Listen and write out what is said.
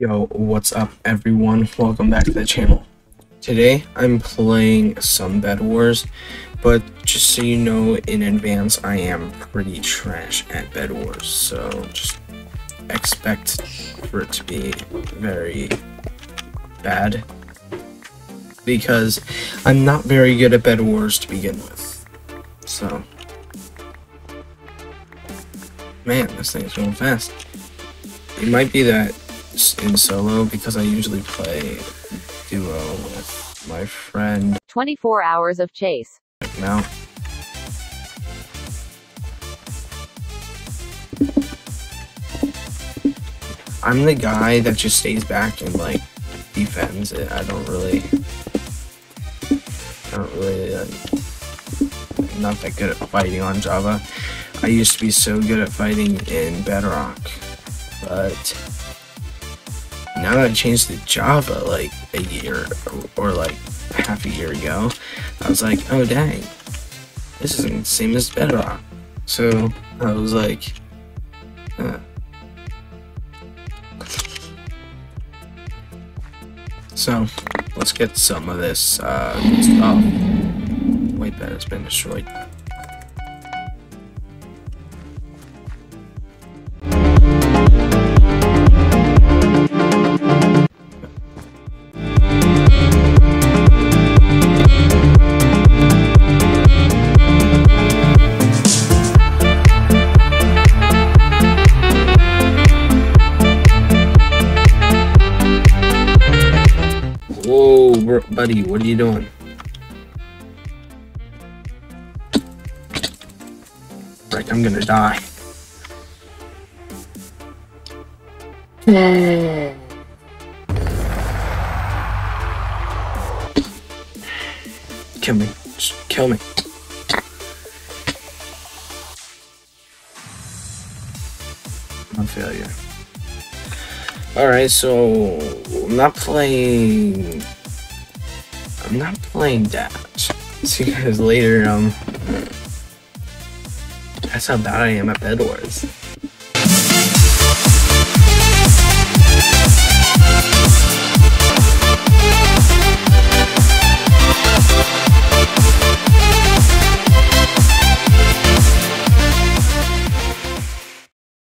Yo, what's up everyone? Welcome back to the channel. Today I'm playing some Bed Wars, but just so you know in advance, I am pretty trash at Bed Wars, so just expect for it to be very bad. Because I'm not very good at Bed Wars to begin with. So. Man, this thing's going fast. It might be that in solo because I usually play duo with my friend 24 hours of chase. now. I'm the guy that just stays back and like defends it. I don't really, I don't really, uh, not that good at fighting on Java. I used to be so good at fighting in Bedrock, but now that I changed to Java like a year or, like half a year ago, I was like, oh dang, this isn't the same as Bedrock. So I was like, uh. So let's get some of this uh, stuff. Wait, that has been destroyed. Whoa, bro, buddy, what are you doing? Like I'm gonna die. kill me. Just kill me. I'm failure. Alright, so I'm not playing I'm not playing that. See you guys later, um that's how bad I am at Bed Wars.